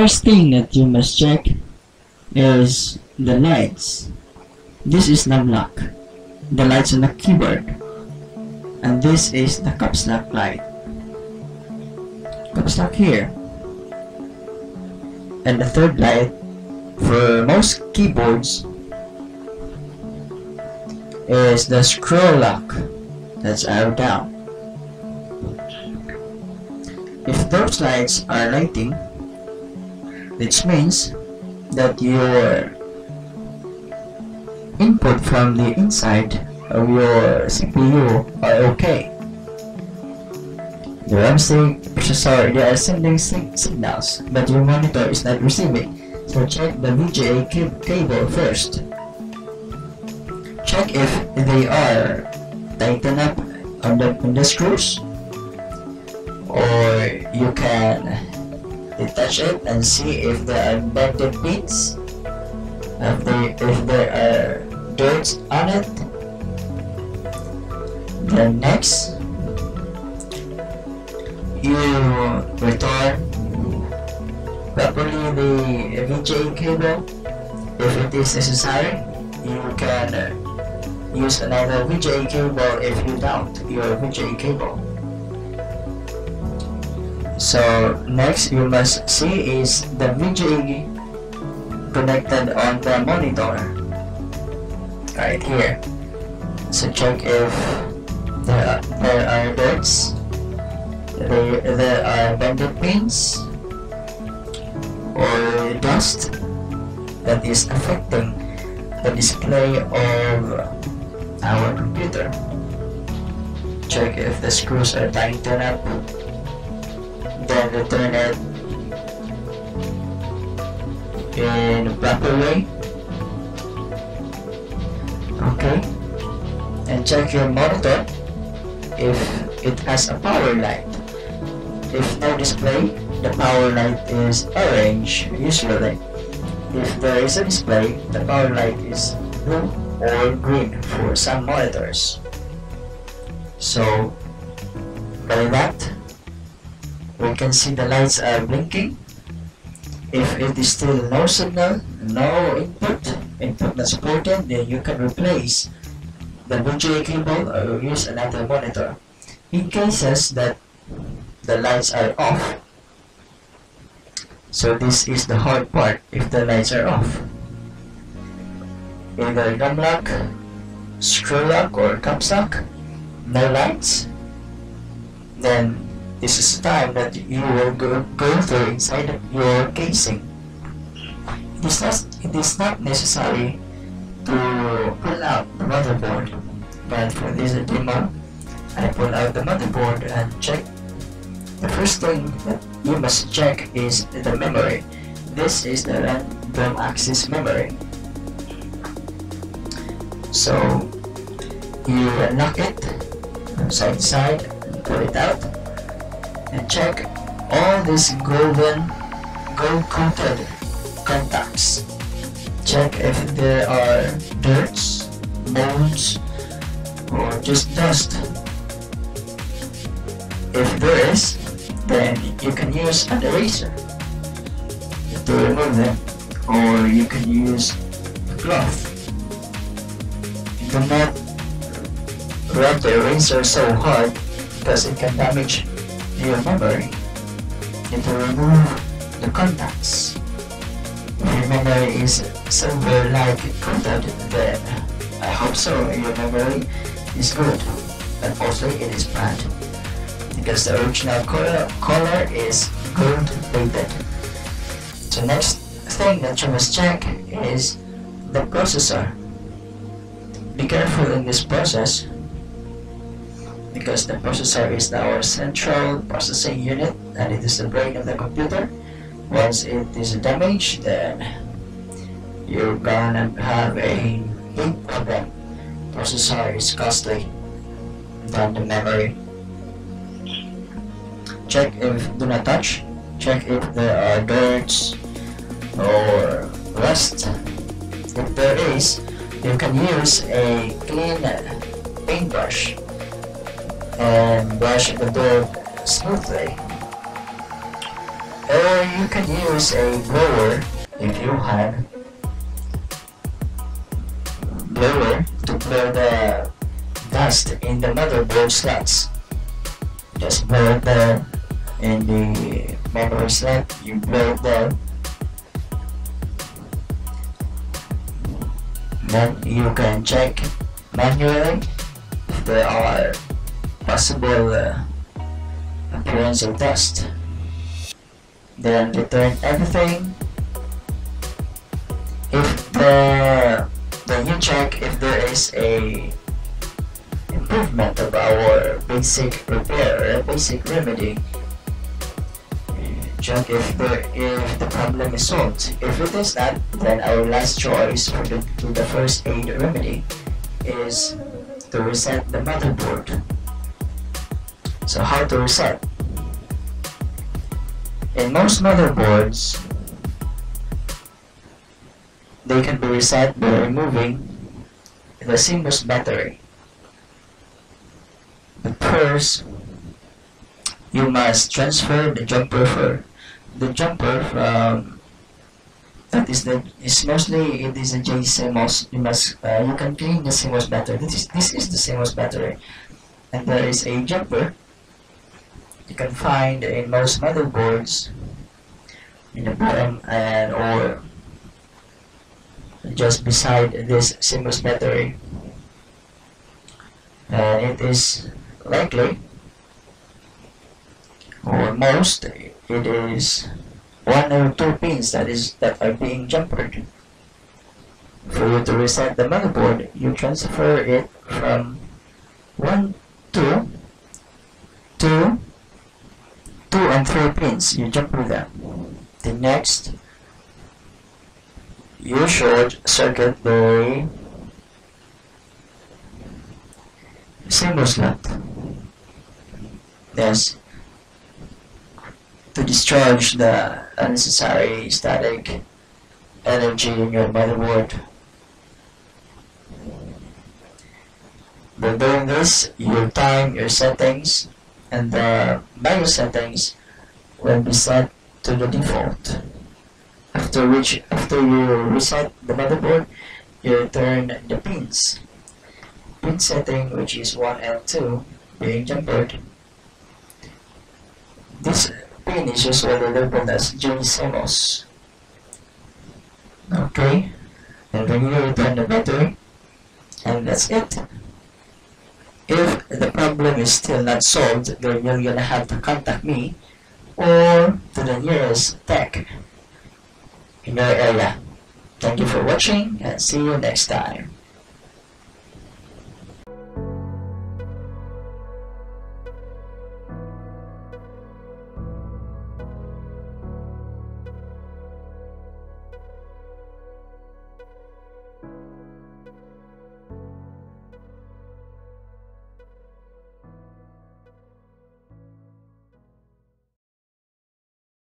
first thing that you must check is the lights. This is numlock, the lights on the keyboard. And this is the caps lock light. Caps lock here. And the third light for most keyboards is the scroll lock. That's arrow down. If those lights are lighting, which means that your input from the inside of your CPU are okay. Your MC processor they are sending signals, but your monitor is not receiving. So check the VGA cable first. Check if they are tightened up on the, on the screws or you can detach it and see if there are dented pins if, they, if there are dirt on it. Then next you return properly the VGA cable. If it is necessary you can uh, use another VGA cable. If you doubt your VGA cable so next you must see is the VGA connected on the monitor. Right here. So check if there are, there are dirts there, there are bended pins or dust that is affecting the display of our computer. Check if the screws are tightened up then return it in a proper way okay. And check your monitor if it has a power light. If no display the power light is orange usually. If there is a display the power light is blue or green for some monitors. So by that we can see the lights are blinking. If it is still no signal no input input not supported then you can replace the VGA cable or use another monitor. In cases that the lights are off so this is the hard part if the lights are off. Either num lock scroll lock or caps lock no lights then this is the time that you will go, go through inside your casing. It is, not, it is not necessary to pull out the motherboard, but for this demo, I pull out the motherboard and check. The first thing that you must check is the memory. This is the random access memory. So you unlock it side to side and pull it out and check all these golden gold coated contacts. Check if there are dirts molds or just dust. If there is then you can use an eraser to remove them or you can use a cloth. Do not rub the eraser so hard because it can damage your memory. It will remove the contacts. Your memory is silver-like coated, then I hope so your memory is good. Unfortunately, it is bad because the original color, color is gold plated. So next thing that you must check is the processor. Be careful in this process because the processor is our central processing unit and it is the brain of the computer. Once it is damaged, then you're gonna have a big problem. Processor is costly than the memory. Check if do not touch. Check if there are dirt or rust. If there is, you can use a clean paintbrush and brush the door smoothly Or you can use a blower if you had blower to blow the dust in the motherboard slots. Just blow there in the memory slot, you blow there. Then you can check manually if there are possible uh, appearance of dust. Then return everything. If the then you check if there is a improvement of our basic repair or basic remedy. Check if the if the problem is solved. If it is not, then our last choice for the, for the first aid remedy is to reset the motherboard. So how to reset? In most motherboards, they can be reset by removing the CMOS battery. But first, you must transfer the jumper for the jumper from that is the is mostly it is a JCMOS you must uh, you can clean the CMOS battery this is this is the CMOS battery and there is a jumper you can find in most motherboards in the bottom and or just beside this CMOS battery and it is likely or most it is one or two pins that is that are being jumpered. For you to reset the motherboard you transfer it from one pins you jumper them the next you should circuit the CMOS slot yes to discharge the unnecessary static energy in your motherboard. By doing this, you time your settings and the BIOS settings will be set to the default. After which, after you reset the motherboard, you return the pins. Pin setting, which is 1 and 2, being jumpered. This pin is usually labeled as JCMOS. Okay, and then you return the battery, and that's it. If the problem is still not solved, then you're gonna have to contact me or to the nearest tech in your area. Thank you for watching and see you next time.